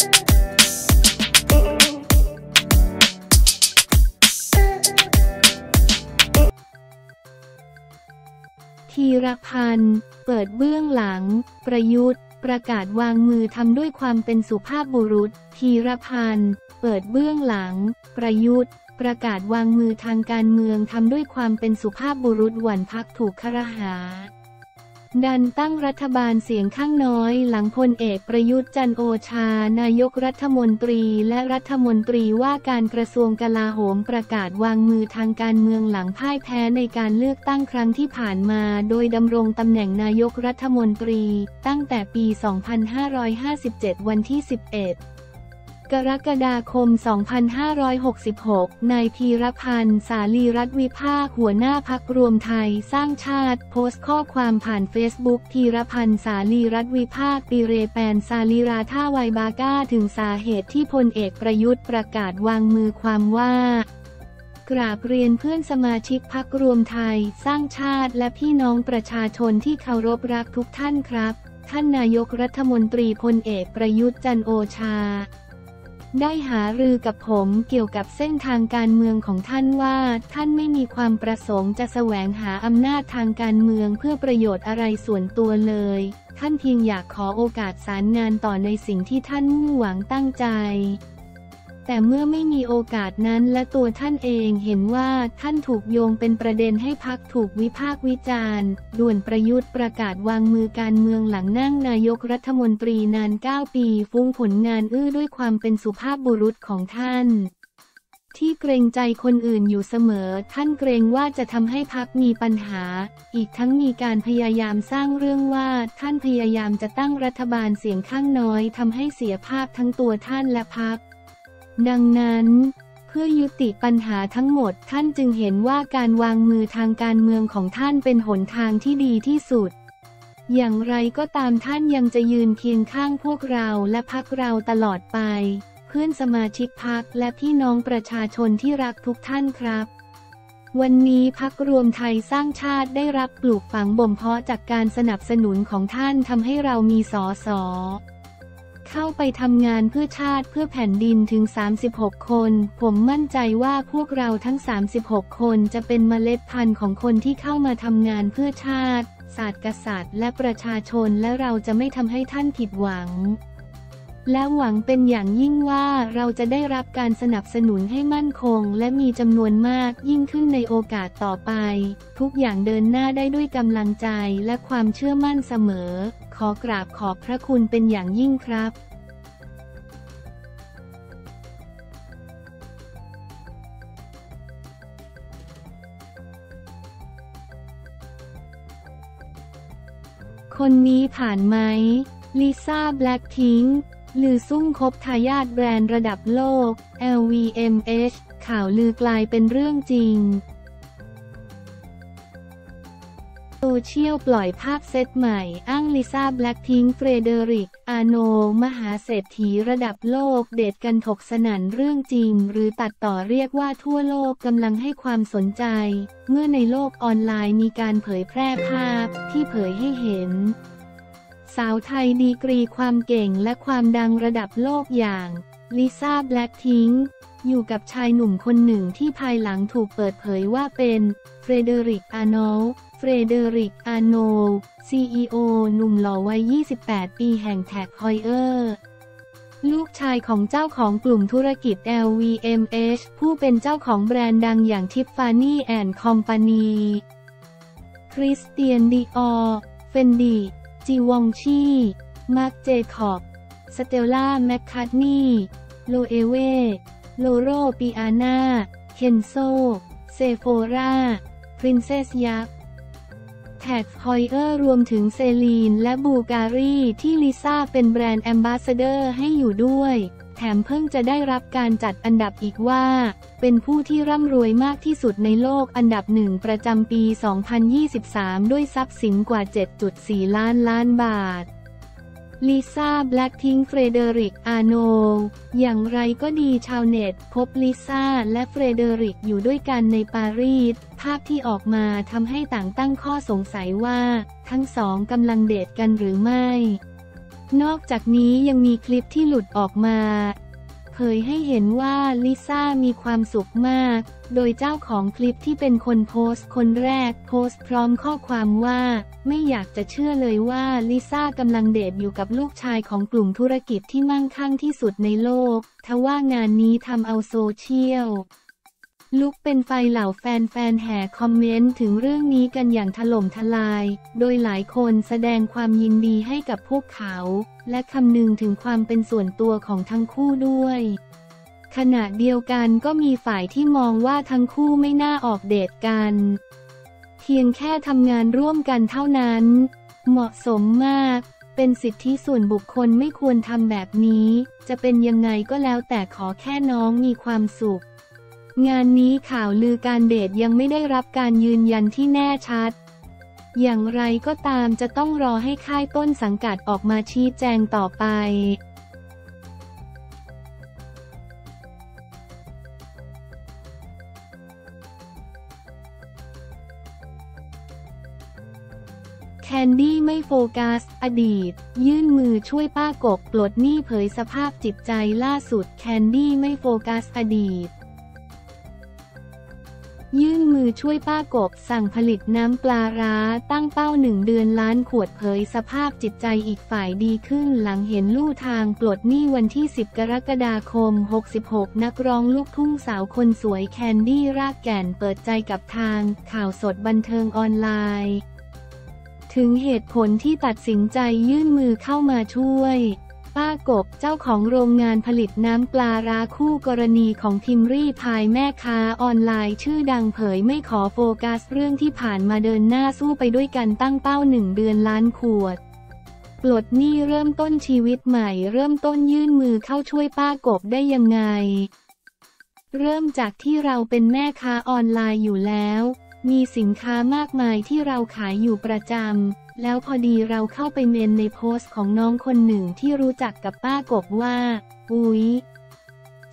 ธีรพันธ์ เปิดเบื้องหลัง ประยุทธ์ ประกาศวางมือทำด้วยความเป็นสุภาพบุรุษ ธีรพันธ์ เปิดเบื้องหลัง ประยุทธ์ ประกาศวางมือทางการเมืองทำด้วยความเป็นสุภาพบุรุษหวั่นพักถูกครหา ดันตั้งรัฐบาลเสียงข้างน้อย หลังพลเอกประยุทธ์จันโอชา นายกรัฐมนตรี และรัฐมนตรีว่าการกระทรวงกลาโหมประกาศวางมือทางการเมืองหลังพ่ายแพ้ในการเลือกตั้งครั้งที่ผ่านมา โดยดำรงตำแหน่งนายกรัฐมนตรี ตั้งแต่ปี 2557 วันที่ 11 กรกฎาคม 2566 นายพีรพันธ์ สาลีรัตวิภาคหัวหน้าพักรวมไทยสร้างชาติ โพสต์ข้อความผ่านเฟซบุ๊กพีรพันธ์ สาลีรัตวิภาคปีเรแปนสาลีราท่าไวบาก้าถึงสาเหตุที่พลเอกประยุทธ์ประกาศวางมือความว่ากราบเรียนเพื่อนสมาชิกพักรวมไทย สร้างชาติและพี่น้องประชาชนที่เคารพรักทุกท่านครับ ท่านนายกรัฐมนตรีพลเอกประยุทธ์จันโอชา ได้หารือกับผมเกี่ยวกับเส้นทางการเมืองของท่านว่า ท่านไม่มีความประสงค์จะแสวงหาอำนาจทางการเมืองเพื่อประโยชน์อะไรส่วนตัวเลย ท่านเพียงอยากขอโอกาสสารงานต่อในสิ่งที่ท่านมุ่งหวังตั้งใจ แต่เมื่อไม่มีโอกาสนั้นและตัวท่านเองเห็นว่าท่านถูกโยงเป็นประเด็นให้พักถูกวิพากษ์วิจารณ์ ด่วนประยุทธ์ประกาศวางมือการเมืองหลังนั่งนายกรัฐมนตรีนาน 9 ปี ฟุ้งผลงานอื้อด้วยความเป็นสุภาพบุรุษของท่านที่เกรงใจคนอื่นอยู่เสมอ ท่านเกรงว่าจะทำให้พักมีปัญหา อีกทั้งมีการพยายามสร้างเรื่องว่า ท่านพยายามจะตั้งรัฐบาลเสียงข้างน้อยทำให้เสียภาพทั้งตัวท่านและพัก ดังนั้น เพื่อยุติปัญหาทั้งหมดท่านจึงเห็นว่าการวางมือทางการเมืองของท่านเป็นหนทางที่ดีที่สุด อย่างไรก็ตามท่านยังจะยืนเคียงข้างพวกเราและพักเราตลอดไป เพื่อนสมาชิกพักและพี่น้องประชาชนที่รักทุกท่านครับวันนี้พักรวมไทยสร้างชาติได้รับปลูกฝังบ่มเพาะจากการสนับสนุนของท่านทำให้เรามีสอสอ เข้าไปทำงานเพื่อชาติเพื่อแผ่นดินถึง 36 คน ผมมั่นใจว่าพวกเราทั้ง 36 คนจะเป็นเมล็ดพันธุ์ของคนที่เข้ามาทำงานเพื่อชาติ ศาสตร์กษัตริย์ และประชาชนและเราจะไม่ทำให้ท่านผิดหวัง และหวังเป็นอย่างยิ่งว่าเราจะได้รับการสนับสนุนให้มั่นคง และมีจำนวนมากยิ่งขึ้นในโอกาสต่อไป ทุกอย่างเดินหน้าได้ด้วยกำลังใจและความเชื่อมั่นเสมอ ขอกราบขอบพระคุณเป็นอย่างยิ่งครับคนนี้ผ่านไหม ลิซ่า แบล็คทิง ลือซุ่มคบทายาทแบรนด์ระดับโลก LVMH ข่าวลือกลายเป็นเรื่องจริงโซเชียลปล่อยภาพเซตใหม่ อ้างลิซ่าแบล็คพิงเฟรเดริก อาร์โนลต์ มหาเศรษฐีระดับโลก เดทกันถกสนั่นเรื่องจริง หรือตัดต่อเรียกว่าทั่วโลกกำลังให้ความสนใจ เมื่อในโลกออนไลน์มีการเผยแพร่ภาพที่เผยให้เห็น สาวไทยดีกรีความเก่งและความดังระดับโลกอย่าง ลิซ่าแบล็คทิงอยู่กับชายหนุ่มคนหนึ่งที่ภายหลังถูกเปิดเผยว่าเป็นเฟรเดริก อาโนลเฟรเดริก อาโน CEO หนุ่มหล่อวัย 28 ปีแห่ง TAG Heuer ลูกชายของเจ้าของกลุ่มธุรกิจ LVMH ผู้เป็นเจ้าของแบรนด์ดังอย่าง Tiffany and Company Christian Dior Fendi Givenchy Marc Jacobs Stella McCartney Loewe Loro Piana Kenzo Sephora Princess Yachts TAG Heuer รวมถึง Celine และ Bvlgari ที่ลิซ่าเป็น brand ambassador ให้อยู่ด้วย แถมเพิ่งจะได้รับการจัดอันดับอีกว่า เป็นผู้ที่ร่ำรวยมากที่สุดในโลกอันดับหนึ่งประจำปี 2023 ด้วยทรัพย์สินกว่า 7.4 ล้านล้านบาทลิซ่าแบล็คทิงเฟรเดริก อาร์โนลต์ อย่างไรก็ดีชาวเน็ต พบลิซ่าและเฟรเดริกอยู่ด้วยกันในปารีส ภาพที่ออกมาทำให้ต่างตั้งข้อสงสัยว่า ทั้งสองกำลังเดทกันหรือไม่ นอกจากนี้ยังมีคลิปที่หลุดออกมา เผยให้เห็นว่าลิซ่ามีความสุขมาก โดยเจ้าของคลิปที่เป็นคนโพสต์คนแรกโพสต์พร้อมข้อความว่า ไม่อยากจะเชื่อเลยว่าลิซ่ากำลังเดทอยู่กับลูกชายของกลุ่มธุรกิจที่มั่งคั่งที่สุดในโลก ทว่างานนี้ทำเอาโซเชียล ลุกเป็นไฟเหล่าแฟนๆแห่คอมเมนต์ถึงเรื่องนี้กันอย่างถล่มทลาย โดยหลายคนแสดงความยินดีให้กับพวกเขา และคำนึงถึงความเป็นส่วนตัวของทั้งคู่ด้วย ขณะเดียวกันก็มีฝ่ายที่มองว่าทั้งคู่ไม่น่าออกเดทกัน เพียงแค่ทำงานร่วมกันเท่านั้น เหมาะสมมาก เป็นสิทธิส่วนบุคคลไม่ควรทำแบบนี้ จะเป็นยังไงก็แล้วแต่ขอแค่น้องมีความสุข งานนี้ข่าวลือการเดทยังไม่ได้รับการยืนยันที่แน่ชัด อย่างไรก็ตามจะต้องรอให้ค่ายต้นสังกัดออกมาชี้แจงต่อไปแคนดี้ไม่โฟกัส อดีต ยื่นมือช่วยป้ากบปลดหนี้เผยสภาพจิตใจล่าสุด แคนดี้ไม่โฟกัส อดีต ยื่นมือช่วยป้ากบสั่งผลิตน้ำปลาร้าตั้งเป้าหนึ่งเดือนล้านขวดเผยสภาพจิตใจอีกฝ่ายดีขึ้นหลังเห็นลู่ทางปลดหนี้วันที่ 10 กรกฎาคม 66 นักร้องลูกทุ่งสาวคนสวยแคนดี้รากแก่นเปิดใจกับทาง ข่าวสดบันเทิงออนไลน์ ถึงเหตุผลที่ตัดสินใจยื่นมือเข้ามาช่วย ป้ากบเจ้าของโรงงานผลิตน้ำปลาราคู่กรณีของพิมรี่พายแม่ค้าออนไลน์ชื่อดังเผยไม่ขอโฟกัสเรื่องที่ผ่านมาเดินหน้าสู้ไปด้วยกันตั้งเป้าหนึ่งเดือนล้านขวดปลดหนี้เริ่มต้นชีวิตใหม่ เริ่มต้นยื่นมือเข้าช่วยป้ากบได้ยังไง เริ่มจากที่เราเป็นแม่ค้าออนไลน์อยู่แล้ว มีสินค้ามากมายที่เราขายอยู่ประจำ แล้วพอดีเราเข้าไปเมนในโพสต์ของน้องคนหนึ่งที่รู้จักกับป้ากบว่า อุ๊ย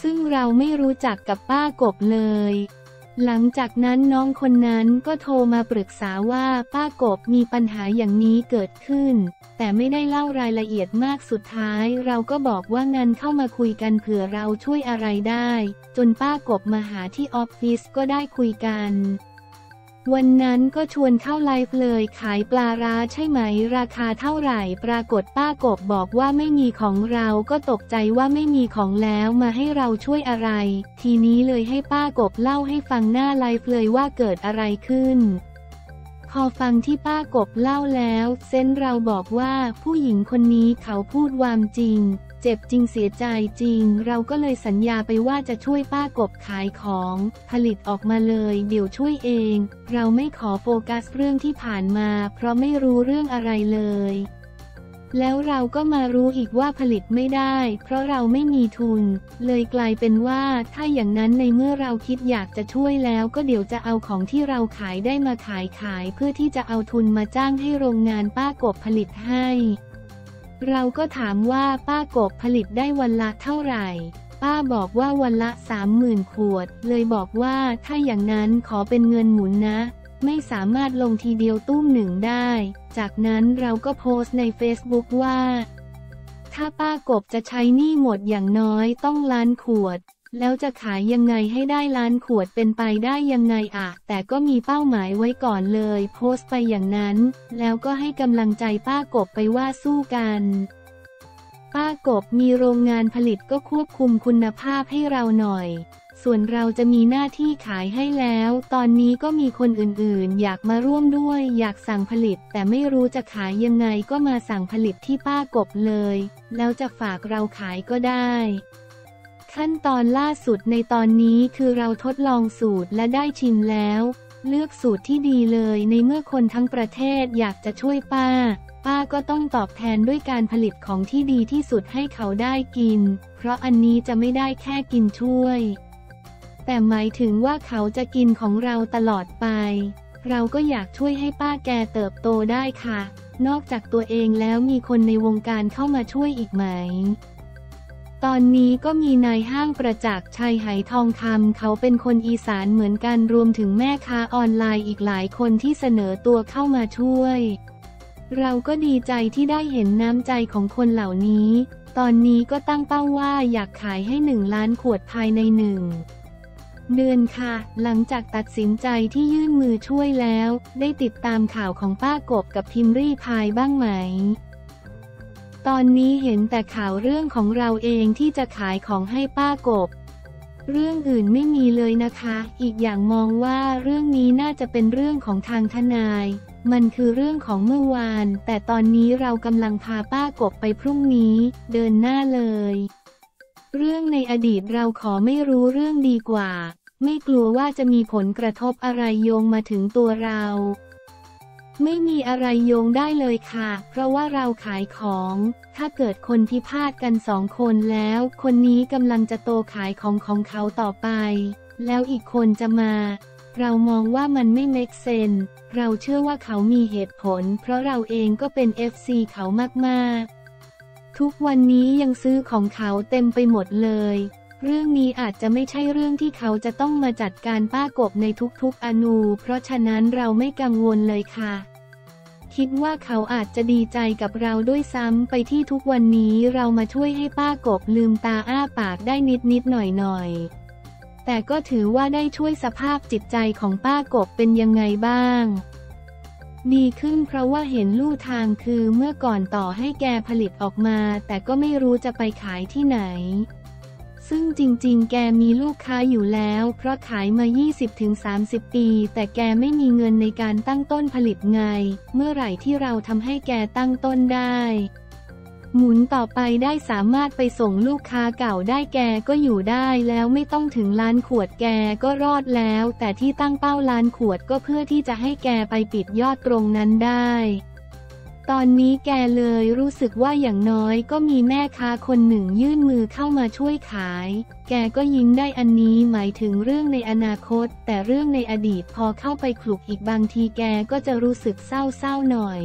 ซึ่งเราไม่รู้จักกับป้ากบเลย หลังจากนั้นน้องคนนั้นก็โทรมาปรึกษาว่าป้ากบมีปัญหาอย่างนี้เกิดขึ้น แต่ไม่ได้เล่ารายละเอียดมากสุดท้าย เราก็บอกว่างั้นเข้ามาคุยกันเผื่อเราช่วยอะไรได้ จนป้ากบมาหาที่ออฟฟิศก็ได้คุยกัน วันนั้นก็ชวนเข้าไลฟ์เลยขายปลาร้าใช่ไหม ราคาเท่าไหร่ ปรากฏป้ากบบอกว่าไม่มีของเราก็ตกใจว่าไม่มีของแล้วมาให้เราช่วยอะไร ทีนี้เลยให้ป้ากบเล่าให้ฟังหน้าไลฟ์เลยว่าเกิดอะไรขึ้นพอฟังที่ป้ากบเล่าแล้ว เซนเราบอกว่าผู้หญิงคนนี้เขาพูดความจริง เจ็บจริงเสียใจจริง เราก็เลยสัญญาไปว่าจะช่วยป้ากบขายของ ผลิตออกมาเลยเดี๋ยวช่วยเอง เราไม่ขอโฟกัสเรื่องที่ผ่านมา เพราะไม่รู้เรื่องอะไรเลย แล้วเราก็มารู้อีกว่าผลิตไม่ได้ เพราะเราไม่มีทุน เลยกลายเป็นว่าถ้าอย่างนั้นในเมื่อเราคิดอยากจะช่วยแล้วก็เดี๋ยวจะเอาของที่เราขายได้มาขายขาย เพื่อที่จะเอาทุนมาจ้างให้โรงงานป้ากบผลิตให้ เราก็ถามว่าป้ากบผลิตได้วันละเท่าไหร่ ป้าบอกว่าวันละสามหมื่นขวด เลยบอกว่าถ้าอย่างนั้นขอเป็นเงินหมุนนะ ไม่สามารถลงทีเดียวตุ้มหนึ่งได้ จากนั้นเราก็โพสต์ใน Facebook ว่า ถ้าป้ากบจะใช้หนี้หมดอย่างน้อยต้องล้านขวด แล้วจะขายยังไงให้ได้ล้านขวดเป็นไปได้ยังไงอะแต่ก็มีเป้าหมายไว้ก่อนเลย โพสต์ไปอย่างนั้น แล้วก็ให้กำลังใจป้ากบไปว่าสู้กันป้ากบมีโรงงานผลิตก็ควบคุมคุณภาพให้เราหน่อย ส่วนเราจะมีหน้าที่ขายให้แล้ว ตอนนี้ก็มีคนอื่นๆ อยากมาร่วมด้วย อยากสั่งผลิต แต่ไม่รู้จะขายยังไงก็มาสั่งผลิตที่ป้ากบเลย แล้วจะฝากเราขายก็ได้ ขั้นตอนล่าสุดในตอนนี้คือเราทดลองสูตรและได้ชิมแล้ว เลือกสูตรที่ดีเลยในเมื่อคนทั้งประเทศอยากจะช่วยป้า ป้าก็ต้องตอบแทนด้วยการผลิตของที่ดีที่สุดให้เขาได้กิน เพราะอันนี้จะไม่ได้แค่กินช่วย แต่หมายถึงว่าเขาจะกินของเราตลอดไป เราก็อยากช่วยให้ป้าแกเติบโตได้ค่ะ นอกจากตัวเองแล้วมีคนในวงการเข้ามาช่วยอีกไหม ตอนนี้ก็มีนายห้างประจักษ์ชัยไหทองคำเขาเป็นคนอีสานเหมือนกันรวมถึงแม่ค้าออนไลน์อีกหลายคนที่เสนอตัวเข้ามาช่วย เราก็ดีใจที่ได้เห็นน้ำใจของคนเหล่านี้ ตอนนี้ก็ตั้งเป้าว่าอยากขายให้หนึ่งล้านขวดภายในหนึ่งเดือนค่ะ หลังจากตัดสินใจที่ยื่นมือช่วยแล้ว ได้ติดตามข่าวของป้ากบกับพิมรี่พายบ้างไหม ตอนนี้เห็นแต่ข่าวเรื่องของเราเองที่จะขายของให้ป้ากบ เรื่องอื่นไม่มีเลยนะคะ อีกอย่างมองว่าเรื่องนี้น่าจะเป็นเรื่องของทางทนาย มันคือเรื่องของเมื่อวาน แต่ตอนนี้เรากำลังพาป้ากบไปพรุ่งนี้ เดินหน้าเลย เรื่องในอดีตเราขอไม่รู้เรื่องดีกว่า ไม่กลัวว่าจะมีผลกระทบอะไรโยงมาถึงตัวเรา ไม่มีอะไรโยงได้เลยค่ะ เพราะว่าเราขายของ ถ้าเกิดคนพิพาทกันสองคนแล้ว คนนี้กำลังจะโตขายของของเขาต่อไป แล้วอีกคนจะมา เรามองว่ามันไม่เมกเซน เราเชื่อว่าเขามีเหตุผล เพราะเราเองก็เป็น FC เขามากๆ ทุกวันนี้ยังซื้อของเขาเต็มไปหมดเลยเรื่องนี้อาจจะไม่ใช่เรื่องที่เขาจะต้องมาจัดการป้ากบในทุกๆอนู เพราะฉะนั้นเราไม่กังวลเลยค่ะ คิดว่าเขาอาจจะดีใจกับเราด้วยซ้ำไปที่ทุกวันนี้เรามาช่วยให้ป้ากบลืมตาอ้าปากได้นิดนิดหน่อยหน่อยๆแต่ก็ถือว่าได้ช่วยสภาพจิตใจของป้ากบเป็นยังไงบ้าง ดีขึ้นเพราะว่าเห็นลู่ทางคือเมื่อก่อนต่อให้แกผลิตออกมา แต่ก็ไม่รู้จะไปขายที่ไหน ซึ่งจริงๆ แกมีลูกค้าอยู่แล้ว เพราะขายมา 20-30 ปี แต่แกไม่มีเงินในการตั้งต้นผลิตไง เมื่อไหร่ที่เราทำให้แกตั้งต้นได้ หมุนต่อไปได้สามารถไปส่งลูกค้าเก่าได้แกก็อยู่ได้แล้วไม่ต้องถึงล้านขวดแกก็รอดแล้ว แต่ที่ตั้งเป้าล้านขวดก็เพื่อที่จะให้แกไปปิดยอดตรงนั้นได้ ตอนนี้แกเลยรู้สึกว่าอย่างน้อยก็มีแม่ค้าคนหนึ่งยื่นมือเข้ามาช่วยขาย แกก็ยิ้มได้อันนี้หมายถึงเรื่องในอนาคต แต่เรื่องในอดีตพอเข้าไปคลุกอีกบางทีแกก็จะรู้สึกเศร้าๆหน่อย